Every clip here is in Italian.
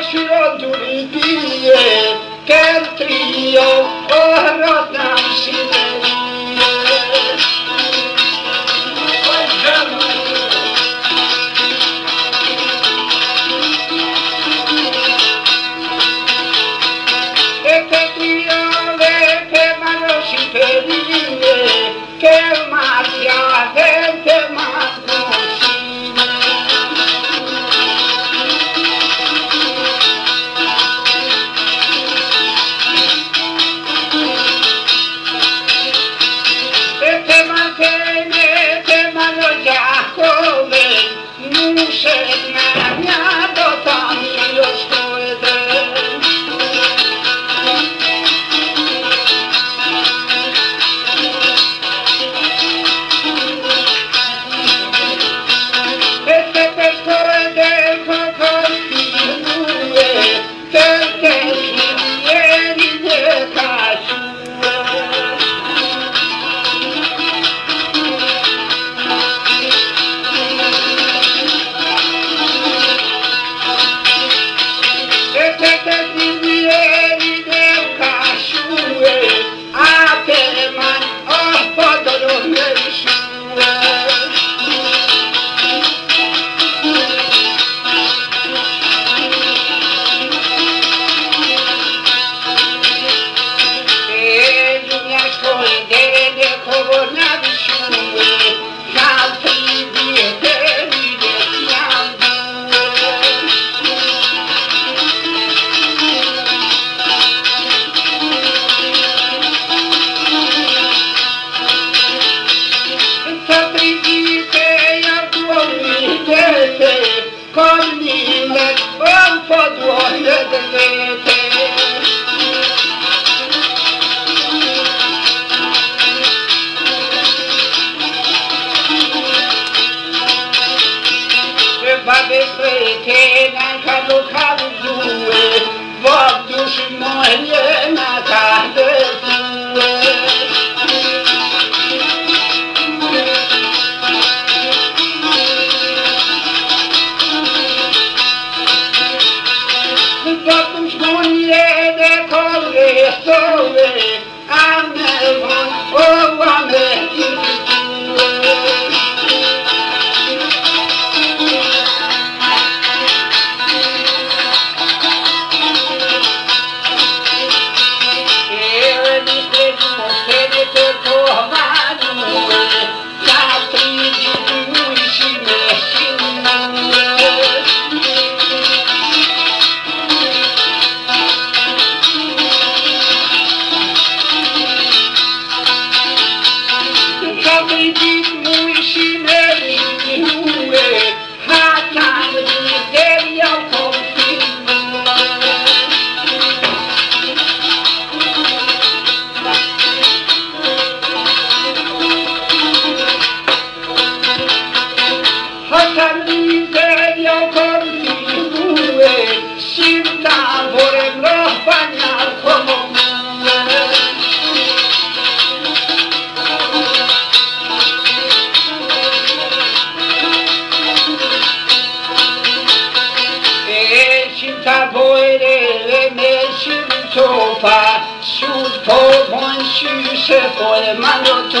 Göksüröntúri bíjét, kert tríó, arra nem szívem. shake my tocado تو گنشوش قول من رو تو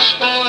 Gospel.